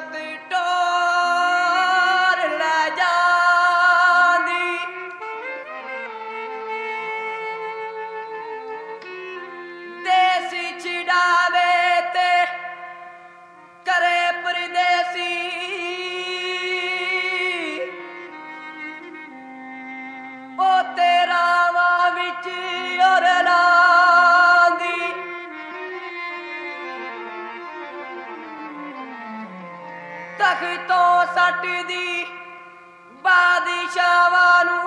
that ਤਖਤੋਂ ਸੱਟਦੀ ਬਾਦਸ਼ਾਹਾਂ ਨੂੰ।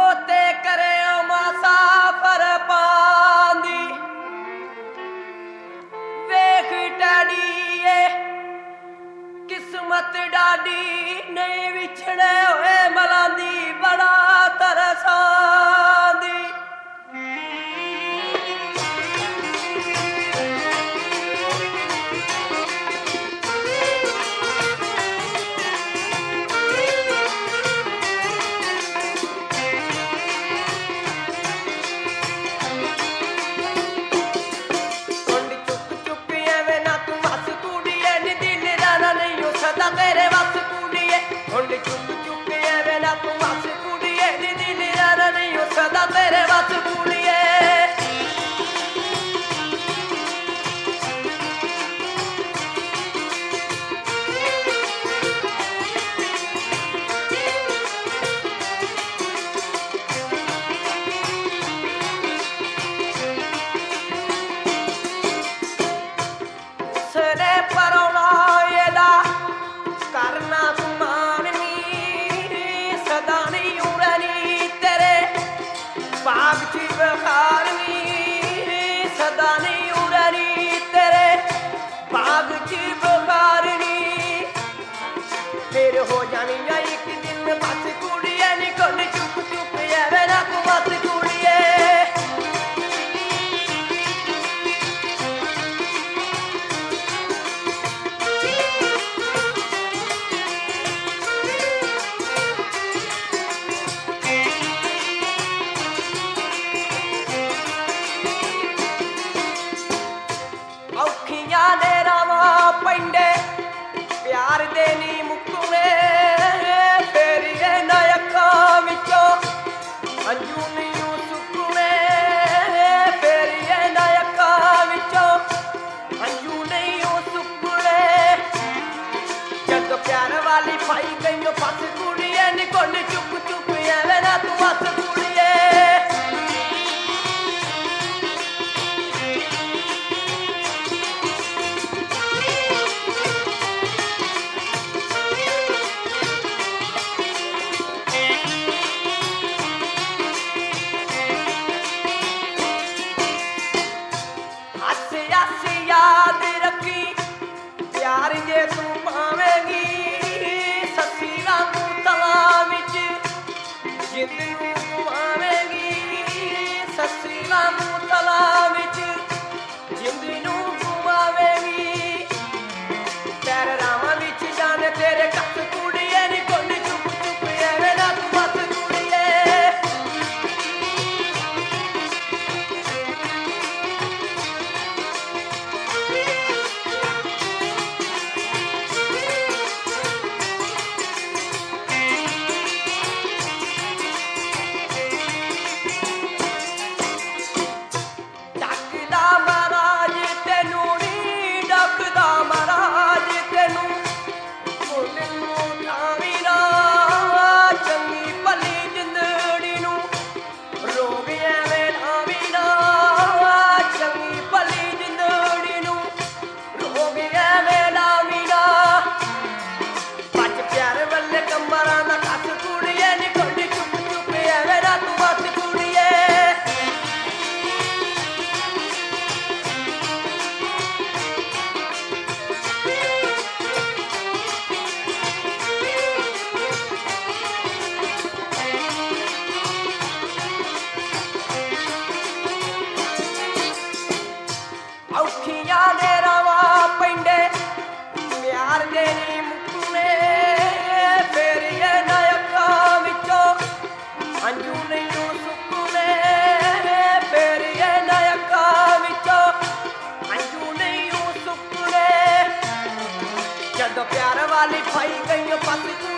ਉਤੇ ਕਰਿਓ ਮਸਾਫਰ ਡਾਡੀ ਨਹੀਂ ਵਿਛੜੇ ਦਾਨੀ ਉਰਰੀ ਤੇਰੇ ਬਾਗ ਚ ਬੁਖਾਰਣੀ ਫਿਰ ਹੋ ਜਾਣੀ ਪਿਆਰ ਵਾਲੀ ਪਾਈ ਗਈ ਫਸ ਕੁੜੀਏ ਨੀ ਕੋਲ ਚੁੱਪ ਚੁੱਪ ਐਵੇਂ ਨਾ ਤੂੰ ਹੱਥ ਕੁੜੀਏ Yeah. ਔਖੀਆਂ ਦੇ ਰਵਾ ਪੈਂਦੇ। ਪਿਆਰ ਦੇ ਨੀ ਮੁੱਕਨੇ ਫੇਰ ਇਹ ਨਾ ਅੱਖਾਂ ਵਿੱਚੋਂ ਅੰਜੂ ਨਹੀਂ ਪਿਆਰ ਵਾਲੀ ਫਾਈ ਗਈ ਪੱਤ ਤੂੰ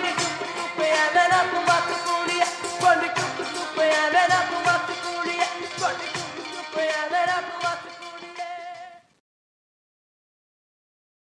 Lord.